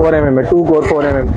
Four M M है two core four M M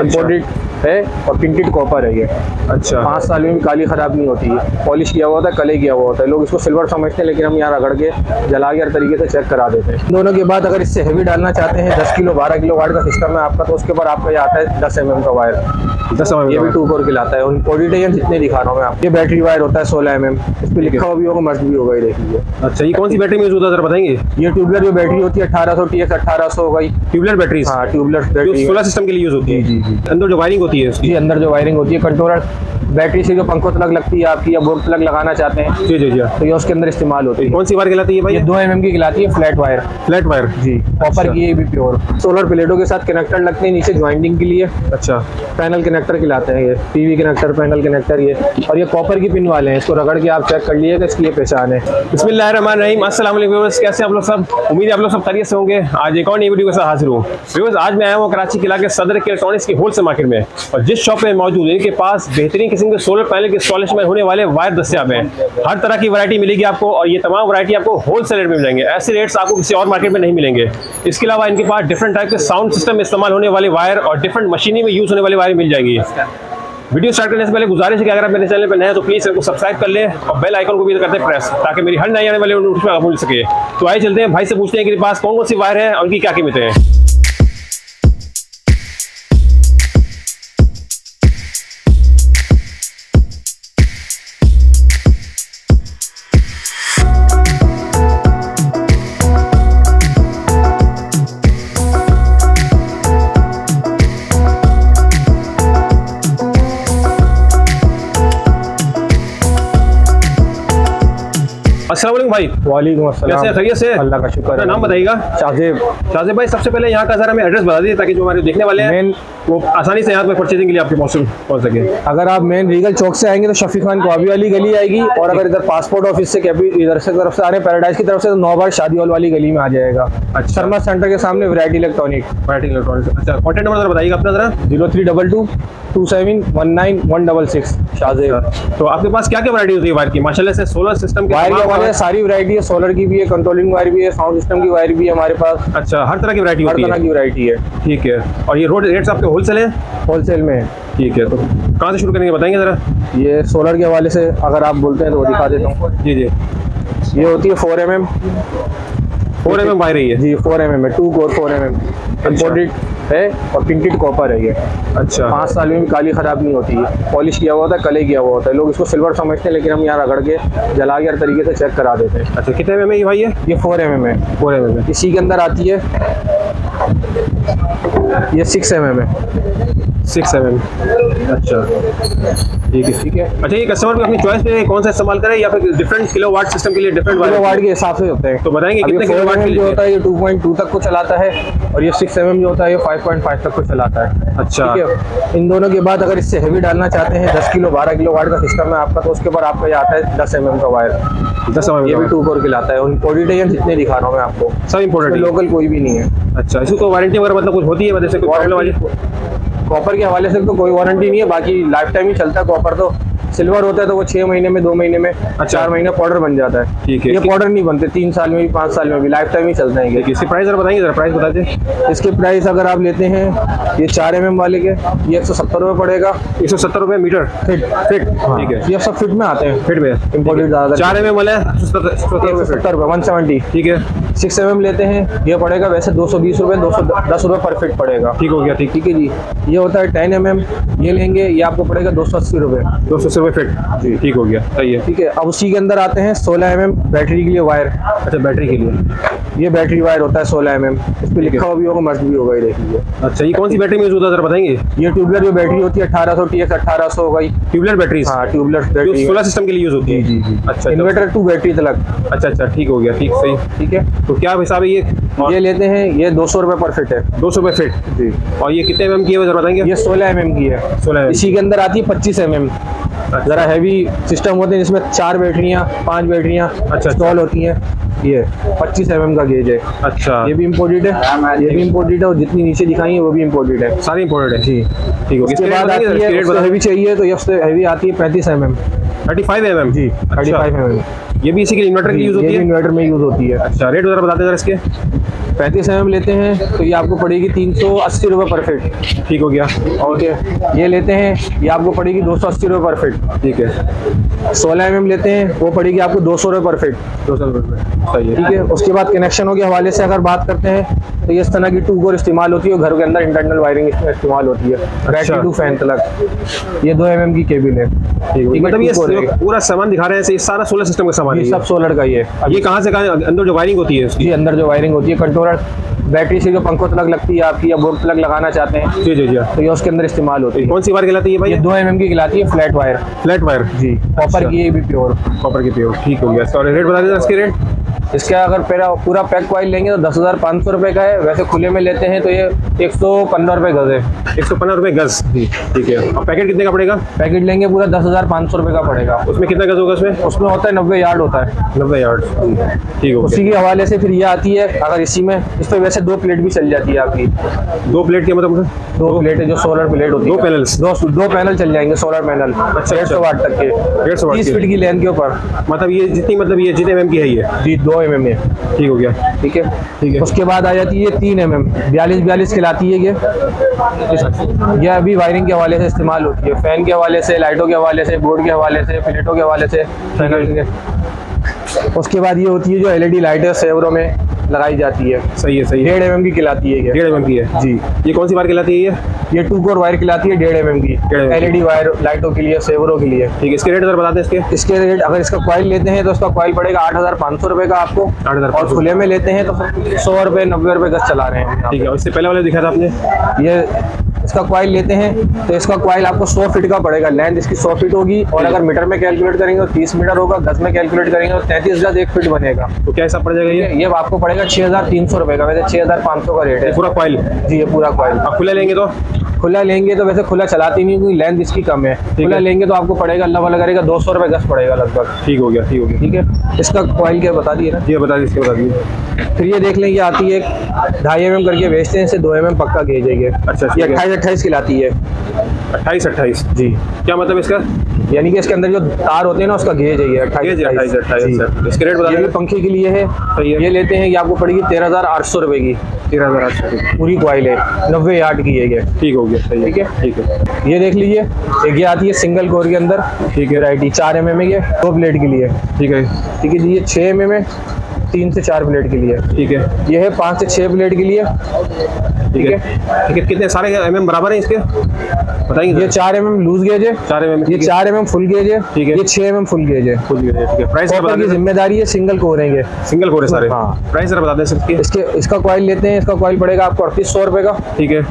imported है और प्रिंटेड कॉपर है ये. अच्छा. पाँच साल में भी काली खराब नहीं होती है पॉलिश किया हुआ होता है कले किया हुआ होता है. लोग इसको सिल्वर समझते हैं लेकिन हम यहाँ रगड़ के जला के हर तरीके से चेक करा देते हैं. दोनों के बाद अगर इससे हैवी डालना चाहते हैं दस किलो बारह किलो वाट का सिस्टम है आपका तो उसके ऊपर आपका ये आता है दस एम का वायर दस समय ये भी टू कोर खिलाता है इम्पोर्टेड है जितने दिखा रहा हूँ मैं आपको. ये बैटरी वायर होता है सोलह एम एम इस पर लिखा हुआ भी होगा मस्त भी होगा ये देख लीजिए. अच्छा ये कौन सी बैटरी में यूज़ होता है जरा बताएँगे? ये ट्यूबलर जो बैटरी होती है अठारह सौ टी एक्स अठारह सौ हो गई. ट्यूबलर बैटरी हाँ ट्यूबलर बैटरी सोलर सिस्टम के लिए यूज़ होती है। जी, जी, अंदर जो वायरिंग होती है उसकी। जी अंदर जो वायरिंग होती है कंट्रोलर बैटरी से जो पंखों प्लग लगती है आपकी या बोर्ड प्लग लगाना चाहते हैं जी जी जी तो ये उसके अंदर इस्तेमाल होती है। कौन सी वायर कहलाती है भाई? ये दो एम की खिलाती है फ्लैट वायर फ्लैट वायर जी कॉपर की ये भी प्योर सोलर प्लेटों के साथ कनेक्टर लगते हैं नीचे ज्वाइंटिंग के लिए। अच्छा। पैनल कनेक्टर खिलाते हैं ये। टीवी कनेक्टर पैनल कनेक्टर ये। और ये कॉपर की पिन वाले हैं इसको रगड़ के आप चेक कर लिएगा इसकी ये पहचान है। व्यूअर्स कैसे आप लोग सब? उम्मीद है आप लोग सब खैरियत से होंगे। आज एक और नई वीडियो के साथ हाजिर हूँ। आज मैं आया हूँ, कराची के इलाके सदर के इलेक्ट्रॉनिक्स की होलसेल मार्केट में। और जिस शॉप में मौजूद है इनके पास बेहतरीन किस्म के सोलर पैनल के इंस्टॉलेशन में होने वाले वायर दस्तियाब हैं। हर तरह की वैरायटी मिलेगी आपको और ये तमाम वैरायटी आपको होलसेल रेट में मिल जाएँगे ऐसे रेट्स आपको किसी और मार्केट में नहीं मिलेंगे। इसके अलावा इनके पास डिफरेंट टाइप के साउंड सिस्टम में इस्तेमाल होने वाले वायर और डिफरेंट मशीनी में यूज़ होने वाली वायर मिल जाएगी। वीडियो स्टार्ट करने से पहले गुजारिश है कि अगर आप मेरे चैनल पर नए हैं तो प्लीज़ इनको सब्सक्राइब कर लें और बेल आइकन को भी करते हैं प्रेस ताकि मेरी हर नई आने वाली नोटिफिकेशन आपको मिल सके। तो आइए चलते हैं। भाई से पूछते हैं कि पास कौन कौन सी वायर है और उनकी क्या कीमतें हैं। अस्सलाम वालेकुम भाई। वालेकुम कैसे हैं? खैरियत से? अल्लाह का शुक्र है। नाम बताइएगा। शाहजेब शाहजेब भाई सबसे पहले यहाँ का सर हमें एड्रेस बता दीजिए ताकि जो हमारे देखने वाले हैं मेन वो आसानी से यहाँ पे परचेजिंग के लिए आपके पहुँच पहुँच सके। अगर आप मेन रीगल चौक से आएँगे तो शफी खान कॉबी वाली गली आएगी और अगर इधर पासपोर्ट ऑफ़िस से इधर से तरफ़ से आ रहे हैं पैराडाइज की तरफ़ से तो नौ बार शादी हॉल वाली गली में आ जाएगा। अच्छा। शर्मा सेंटर के सामने वैरायटी इलेक्ट्रॉनिक बैटिंग इलेक्ट्रॉनिक अच्छा कॉन्टेक्ट नंबर बताइएगा अपना जरा। Zero three double two two seven one nine one double six Shahzeb. तो आपके पास क्या क्या वैरायटी होती है वायर की? माशाल्लाह से सोलर सिस्टम के हमारे यहाँ सारी वरायटी है सोलर की भी है कंट्रोलिंग वायर भी है साउंड सिस्टम की वायर भी है हमारे पास। अच्छा हर तरह की वरायटी हर तरह की वरायटी है। ठीक है। और ये रोड रेट्स आपके होलसेल है? होलसेल में है। ठीक है तो कहाँ से शुरू करेंगे बताएँगे जरा? ये सोलर के हवाले से अगर आप बोलते हैं तो दिखा देता हूँ। जी जी। ये होती है four M M four M M wire है। जी फोर एम एम है two core four M M imported है और प्रिंटेड कॉपर है ये। अच्छा। पाँच साल में भी काली खराब नहीं होती है पॉलिश किया हुआ होता है कले किया हुआ होता है। लोग इसको सिल्वर समझते हैं लेकिन हम यहाँ रगड़ के जला के हर तरीके से चेक करा देते हैं। अच्छा कितने एम है ये भाई है ये फोर एम एम है। फोर एम एम है। इसी के अंदर आती है। ये सिक्स एम एम है। सिक्स एम एम अच्छा। ठीक है ठीक है। अच्छा ये कस्टमर को अपनी चॉइस पे कौन सा इस्तेमाल करे या फिर डिफरेंट किलो वाट सिस्टम के लिए डिफरेंट किलो वाट के हिसाब से होते हैं। तो बताएँगे कितने किलो वाट के जो होता है ये 2.2 तक को चलाता है और ये 6 mm जो होता है ये 5.5 तक को चलाता है। अच्छा। ठीक है? इन दोनों के बाद अगर इससे हैवी डालना चाहते हैं 10 किलो 12 किलो वाट का सिस्टम है आपका तो उसके बाद आपका ये आता है 10 mm का वायर दस एम ये भी एम टू कोर खिलाता है। इम्पोर्टेड है जितने दिखा रहा हूँ मैं आपको सब इम्पोर्टेंट लोकल कोई भी नहीं है। अच्छा इसको तो वारंटी वगैरह मतलब कुछ होती है प्रॉब्लम वाली कॉपर के हवाले से तो कोई वारंटी नहीं है, बाकी लाइफ टाइम ही चलता है कॉपर तो। सिल्वर होता है तो वो छह महीने में दो महीने में चार महीने पाउडर बन जाता है। ठीक है। ये पाउडर नहीं बनते तीन साल में भी पाँच साल में भी लाइफ टाइम ही चलते हैं इसकी प्राइस जरा बताएँगे जरा प्राइस बता दीजिए इसके प्राइस अगर आप लेते हैं ये चार एम वाले के ये एक सौ सत्तर रुपये पड़ेगा। एक सौ सत्तर रुपये मीटर? फिट फिट ठीक है। ये सब फिट में आते हैं। फिट में। इम्पोर्टेड ज़्यादा चार एम एम वाला है सत्तर रुपये वन सेवेंटी ठीक है। सिक्स एम लेते हैं ये पड़ेगा वैसे दो सौ बीस रुपये दो सौ दस रुपये पर फिट पड़ेगा। ठीक हो गया ठीक। ठीक है जी। ये होता है टेन एम ये लेंगे ये आपको पड़ेगा दो सौ अस्सी रुपये दो सौ अस्सी रुपये फिट जी ठीक हो गया। सही है। ठीक है अब उसी के अंदर आते हैं सोलह एम बैटरी के लिए वायर। अच्छा बैटरी के लिए। ये बैटरी वायर होता है सोलह एम एम इस पर लिखा हुआ भी होगा मस्त भी होगा ये देख लीजिए। अच्छा ये कौन सी बैटरी में यूज़ होता है जरा बताएँगे? ये ट्यूबलर जो बैटरी होती है अठारह सौ टी एक्स अठारह सौ हो गई। ट्यूबलर बैटरी हाँ ट्यूबलर बैटरी सोलर सिस्टम के लिए यूज़ होती है। जी, जी, जी। अच्छा इन्वर्टर टू बैटरी तक अच्छा अच्छा ठीक हो गया ठीक सही। ठीक है। तो क्या हिसाब है ये? ये लेते हैं ये दो सौ रुपये पर फिट है। दो सौ रुपये फिट? जी। और ये कितने एम एम की है जरा बताएँगे? ये सोलह एम एम की है। 16 mm इसी के अंदर आती है पच्चीस एम एम ज़रा हैवी सिस्टम होते हैं जिसमें चार बैटरियाँ पाँच बैटरियाँ अच्छा। इंस्टॉल होती हैं। ये पच्चीस एम का गेज है। अच्छा। ये भी इम्पोर्टेड है ये भी इम्पोर्टेड है और जितनी नीचे दिखाई है वो भी इम्पोर्टेड है। सारी इम्पोर्टेंट है। जी। ठीक हो इसके बाद आती है हैवी चाहिए तो ये हैवी आती है पैंतीस M M thirty five M M जी थर्टी फाइव एम एम ये भी इसी के इन्वर्टर के यूज़ होती है? इन्वर्टर में यूज़ होती है। अच्छा रेट वगैरह बताते हैं इसके। पैंतीस एम लेते हैं तो ये आपको पड़ेगी तीन सौ अस्सी रुपये पर फिट। ठीक हो गया? और ये लेते हैं ये आपको पड़ेगी दो सौ अस्सी रुपये पर फिट। ठीक है। सोलह एम लेते हैं वो पड़ेगी आपको दो सौ रुपये पर फिट। दो सौ रुपये सही है। ठीक है। उसके बाद कनेक्शनों के हवाले से अगर बात करते हैं तो ये इस तरह की टू कोर इस्तेमाल होती है और घर के अंदर इंटरनल वायरिंग इसमें इस्तेमाल होती है। बैटरी टू फ़ैन तक ये दो एम की केबल है। मतलब ये। पूरा सामान दिखा रहे हैं ये सारा सोलर सिस्टम का सामान सब सोलर का ही है। ये कहाँ से कहाँ अंदर जो वायरिंग होती है उसकी? जी अंदर जो वायरिंग होती है कंट्रोलर बैटरी से जो पंखों तलग लगती है आपकी या बोर्ड तलग लगाना चाहते हैं जी जी जी। तो ये उसके अंदर इस्तेमाल होती है। कौन सी वायर कहलाती है भाई? ये दो एम की गिलाती है फ्लैट वायर। Flat wire? जी कॉपर की ये भी प्योर कॉपर की प्योर ठीक हो गया। और रेट बता दीजिए इसके रेट इसका अगर पेरा पूरा पैक कॉइल लेंगे तो दस हज़ार पाँच सौ रुपये का है। वैसे खुले में लेते हैं तो ये एक सौ पंद्रह रुपये गज है। एक सौ पंद्रह रुपये गज? जी। ठीक है। और पैकेट कितने का पड़ेगा? पैकेट लेंगे पूरा दस हज़ार पाँच सौ रुपये का पड़ेगा। उसमें कितना गज होगा उसमें? उसमें होता है नब्बे यार्ड होता है। नब्बे यार्ड। ठीक हो। उसी के हवाले से फिर ये आती है अगर इसी में इस पर वैसे दो प्लेट भी चल जाती है आपकी। दो प्लेट के मतलब दो प्लेट है जो सोलर प्लेट होती है। दो panels? दो दो पैनल चल जाएँगे सोलर पैनल। अच्छा, डेढ़ सौ वाट तक के। डेढ़ सौ फीट की लेंथ के ऊपर। मतलब ये जितनी मतलब ये जितने एम की है ये? जी दो एम में ठीक हो गया। ठीक है। ठीक है। उसके बाद आ जाती है ये तीन एम एम बयालीस बयालीस खिलाती है ये। यह अभी वायरिंग के हवाले से इस्तेमाल होती है। फ़ैन के हवाले से लाइटों के हवाले से बोर्ड के हवाले से प्लेटों के हवाले से। उसके बाद ये होती है जो एलईडी लाइट है सेवरों में। लगाई जाती है। सही है सही है। डेढ़ एम एम की खिलाती है ये। डेढ़ एम की है? जी। ये कौन सी वायर खिलाती है ये? टू कोर वायर खिलाती है डेढ़ एम एम की। एलईडी वायर लाइटों के लिए सेवरों के लिए। ठीक है इसके रेट अगर बताते हैं इसके। इसके रेट अगर इसका क्वाइल लेते हैं तो उसका क्वाइल पड़ेगा आठ हज़ार पाँच सौ रुपए का आपको। आठ हज़ार और खुले में लेते हैं तो सौ रुपए नब्बे रुपये गज चला रहे हैं। ठीक है उससे इससे पहले वाले दिखा था आपने? ये इसका कॉइल लेते हैं तो इसका क्वाइल आपको 100 फीट का पड़ेगा। लेंथ इसकी 100 फीट होगी और अगर मीटर में कैलकुलेट करेंगे तो 30 मीटर होगा गज में कैलकुलेट करेंगे तो 33 गज एक फीट बनेगा। तो क्या हिसाब पड़ जाएगा ये? ये ये आपको पड़ेगा छः हज़ार तीन सौ रुपये का। वैसे छः हज़ार पाँच सौ का रेट है। पूरा कॉइल जी ये पूरा कॉइल आप खुला लेंगे तो? खुला लेंगे तो वैसे खुला चलाती नहीं क्योंकि लेंथ इसकी कम है। खुला लेंगे तो आपको पड़ेगा अल्लाह वाला करेगा दो सौ रुपये गज पड़ेगा लगभग। ठीक हो गया ठीक हो गया। ठीक है? इसका क्वाइल क्या बता दिए ना? जी बता दीजिए इसके बता दीजिए। फिर ये देख लें ये आती है ढाई एम करके बेचते हैं इसे दो एम पक्का गेज है ये अच्छा, ये है। अट्ठाईस अट्ठाईस खिलाती है। अट्ठाईस अट्ठाईस जी। क्या मतलब इसका? यानी कि इसके अंदर जो तार होते हैं ना उसका गेज है ये ये अट्ठाईस। अट्ठाईस इसके रेट बता ये भी देंगे पंखे के लिए है। ये लेते हैं ये आपको पड़ेगी तेरह हज़ार आठ सौ रुपए की। तेरह हज़ार आठ सौ। पूरी क्वाइल है। नब्बे यार्ड की है ये। ठीक हो गया ठीक है। ठीक है। ये देख लीजिए एक ये आती है सिंगल कोर के अंदर। ठीक है। राइट चार एम एम ये दो प्लेट के लिए। ठीक है। ठीक है जी ये छः एम एम है तीन से चार प्लेट के लिए। ठीक है। ये है पाँच से छः प्लेट के लिए। ठीक है। ठीक है? कितने सारे एम एम बराबर हैं इसके? बताएँगे ये चार एम एम लूज गेज है। चार एम एम ये चार एम एम फुल गेज है। ठीक है। ये छः एम एम फुल गेज है। फुल ठीक है। प्राइस की ज़िम्मेदारी है सिंगल कोर है सिंगल कोड है सारे। हाँ। प्राइस बता दें सर इसके इसके कॉइल लेते हैं इसका कॉइल पड़ेगा आपको अड़तीस सौ रुपये का। ठीक है।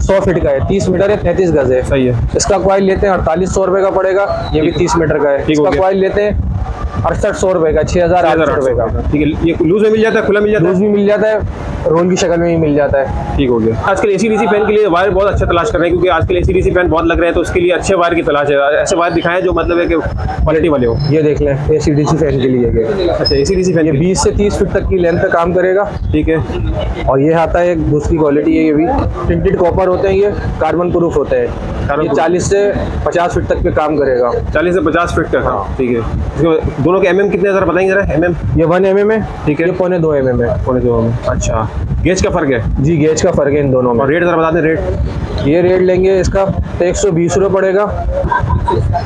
सौ फीट का है तीस मीटर है तैंतीस गज है। सही है। इसका कॉइल लेते हैं अड़तालीस सौ रुपये का पड़ेगा ये भी तीस मीटर का है। इसका। कॉइल लेते हैं अड़सठ सौ रुपए का छह हज़ार आठ सौ रुपये का। ठीक है ये लूज में मिल जाता है खुला मिल जाता लूज है? भी मिल जाता है रोल की शक्ल में भी मिल जाता है। ठीक हो गया। आजकल एसी डीसी फ़ैन के लिए वायर बहुत अच्छा तलाश कर रहे हैं क्योंकि आजकल एसी डीसी फ़ैन बहुत लग रहे हैं तो उसके लिए अच्छे वायर की तलाश है। ऐसे वायर दिखाएँ जो मतलब है कि क्वालिटी वाले हो। ये देख लें ए सी डी सी फ़ैन के लिए अच्छा एसी डीसी फ़ैन ये के बीस से तीस फीट तक की लेंथ पे काम करेगा। ठीक है। और ये आता है एक दूसरी क्वालिटी है ये भी। प्रिंटेड कॉपर होते हैं ये कार्बन प्रूफ होते हैं। ये चालीस से पचास फीट तक पे काम करेगा। चालीस से पचास फीट का हाँ। ठीक है। दोनों के एम एम कितने जरा बताएँगे जरा? एम एम ये वन एम एम है। ठीक है। पौने दो एम एम है। पौने दो mm। अच्छा। गेज का फ़र्क है? जी गेज का फ़र्क है इन दोनों में। रेट जरा बता दें रेट ये रेट लेंगे इसका तो एक सौ बीस रुपये पड़ेगा।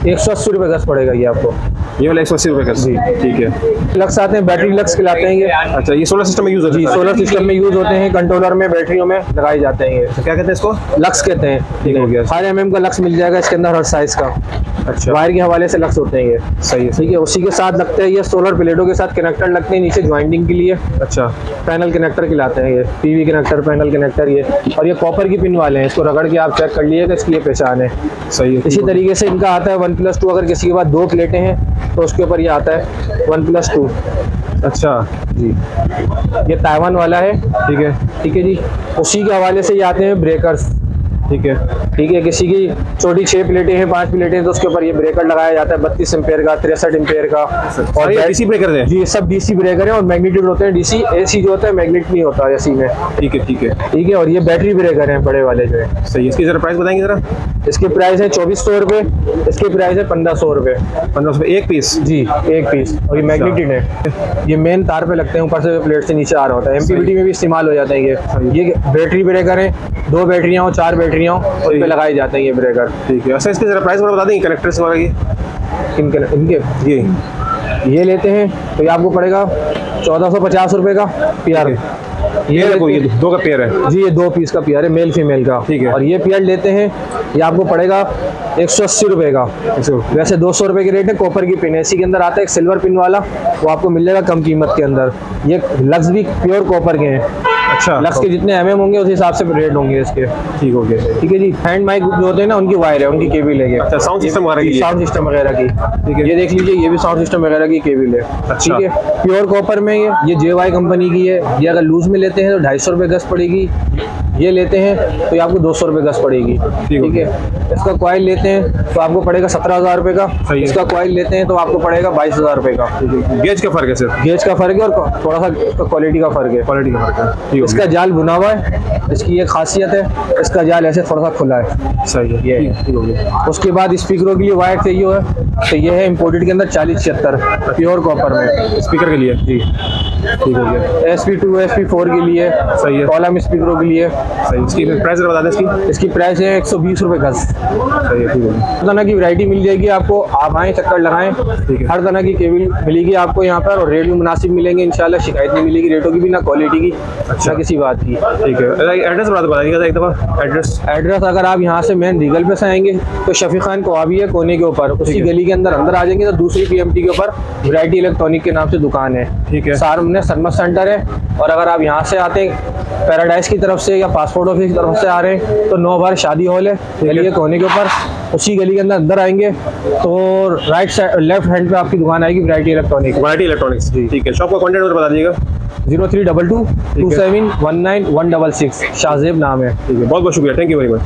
एक सौ अस्सी रुपये गज पड़ेगा ये आपको। ये वाला एक सौ अस्सी रुपये का जी। ठीक है। लक्स आते हैं बैटरी लक्स खिलाते हैं ये। अच्छा ये सोलर सिस्टम में यूज़ होता है। सोलर सिस्टम में यूज़ होते हैं कंट्रोलर में बैटरियों में लगाए जाते हैं ये। क्या कहते हैं इसको? लक्स कहते हैं। ठीक हो गया। हर एम का लक्स मिल जाएगा इसके अंदर हर साइज़ का। अच्छा। वायर के हवाले से लक्स होते हैं ये। सही है ठीक है उसी के साथ लगते हैं ये सोलर प्लेटों के साथ कनेक्टर लगते हैं नीचे ज्वाइंटिंग के लिए। अच्छा। पैनल कनेक्टर के लाते हैं ये पीवी कनेक्टर पैनल कनेक्टर ये। और ये कॉपर की पिन वाले हैं इसको रगड़ के आप चेक कर लीजिएगा इसकी ये पहचान है। सही है इसी तरीके से इनका आता है वन प्लस टू अगर किसी के पास दो प्लेटें हैं तो उसके ऊपर ये आता है वन प्लस टू अच्छा। जी। ये ताइवान वाला है। ठीक है। ठीक है जी। उसी के हवाले से ये आते हैं ब्रेकर्स ठीक है। ठीक है किसी की छोटी छह प्लेटें हैं पाँच प्लेटें हैं तो उसके ऊपर ये ब्रेकर लगाया जाता है बत्तीस एम्पेयर का तिरसठ एम्पेयर का। और ये डीसी ब्रेकर है? ये सब डीसी ब्रेकर है और मैग्नेटिक होते हैं। डीसी एसी जो होता है मैग्नेट नहीं होता एसी में। ठीक है ठीक है। ठीक है और ये बैटरी ब्रेकर हैं बड़े वाले जो है। सही इसकी जरा प्राइस बताएँगे जरा? इसकी प्राइस है चौबीस सौ रुपये इसकी प्राइस है पंद्रह सौ रुपये पंद्रह सौ एक पीस जी एक पीस और ये मैग्नेटिक है। ये मेन तार पे लगते हैं ऊपर से प्लेट से नीचे आ रहा होता है। एमपीवीटी में भी इस्तेमाल हो जाता है ये। ये बैटरी ब्रेकर है। दो बैटरियाँ हो चार बैटरियाँ हो उस पे लगाए जाते हैं ये ब्रेकर ठीक है। अच्छा इसकी जरा प्राइस बता देंगे कनेक्टर्स वगैरह की। इनके इनके? जी। ये लेते हैं तो ये आपको पड़ेगा चौदह सौ पचास रुपये का पीआर ये देखो ये दो का पेयर है। जी ये दो पीस का पीआर है मेल फीमेल का। ठीक है। और ये पीआर लेते हैं ये आपको पड़ेगा एक सौ अस्सी रुपये का। वैसे दो सौ रुपये की रेट है कॉपर की पिन इसी के अंदर आता है एक सिल्वर पिन वाला वो आपको मिल जाएगा कम कीमत के अंदर। ये लक्स भी प्योर कॉपर के हैं। अच्छा लक्स के जितने एम होंगे उस हिसाब से रेट होंगे इसके। ठीक हो गया ठीक है जी? हैंड माइक जो होते हैं ना उनकी वायर है उनकी केबिल है अच्छा साउंड सिस्टम वगैरह के साउंड सिस्टम वगैरह की। ठीक है। ये देख लीजिए ये भी साउंड सिस्टम वगैरह की केबिल है। अच्छा। ठीक है? प्योर कॉपर में ये ये जे वाई कंपनी की है। ये अगर लूज में लेते हैं तो ढाई सौ रुपये गज पड़ेगी। ये लेते हैं तो ये आपको दो सौ रुपये गज पड़ेगी। ठीक है? इसका क्वाइल लेते हैं तो आपको पड़ेगा सत्रह हज़ार रुपये का। इसका क्वाइल लेते हैं तो आपको पड़ेगा बाईस हज़ार रुपये का। गेज का फ़र्क है सिर्फ़? गेज का फ़र्क है और थोड़ा सा क्वालिटी का फ़र्क है। क्वालिटी का फ़र्क हो। इसका जाल बुना हुआ है इसकी ये खासियत है इसका जाल ऐसे थोड़ा सा खुला है। सही है ये उसके बाद स्पीकरों के लिए वायर चाहिए है तो ये है इम्पोर्टेड के अंदर चालीस छिहत्तर प्योर कॉपर में। स्पीकर के लिए? जी। ठीक हो गया। S P two S P four के लिए सही है। कॉलम स्पीकरों के लिए। सही इसकी प्राइस बता दें इसकी। इसकी प्राइस है एक सौ बीस रुपये गज सही है ठीक हो हर तरह की वैरायटी मिल जाएगी आपको आप आएँ चक्कर लगाएँ ठीक है। हर तरह की केबल मिलेगी आपको यहाँ पर और रेट भी मुनासिब मिलेंगे इंशाल्लाह शिकायत नहीं मिलेगी रेटों की भी ना क्वालिटी की अच्छा। किसी बात की। ठीक है। एड्रेस बता बताइएगा एक दफ़ा एड्रेस एड्रेस अगर आप यहाँ से मेन रीगल पे से आएँगे तो शफी खान कोआबी है कोने के ऊपर। उसी गली के अंदर अंदर आ जाएँगे तो दूसरी पीएमटी के ऊपर वैरायटी इलेक्ट्रॉनिक के नाम से दुकान है। ठीक है। सामने सनमत सेंटर है और अगर आप यहाँ से आते हैं पैराडाइज की तरफ़ से या पासपोर्ट ऑफ़िस की तरफ़ से आ रहे हैं तो नौ बार शादी हॉल है गली के कोने के ऊपर। उसी गली के अंदर अंदर आएँगे तो राइट साइड लेफ़्ट हैंड पे आपकी दुकान आएगी वैरायटी इलेक्ट्रॉनिक वैरायटी इलेक्ट्रॉनिक्स ठीक है। शॉप का कॉन्टैक्ट नंबर बता दीजिएगा। Zero three double two two seven one nine one double six. Shahzeb नाम है। ठीक है बहुत बहुत शुक्रिया। Thank you very much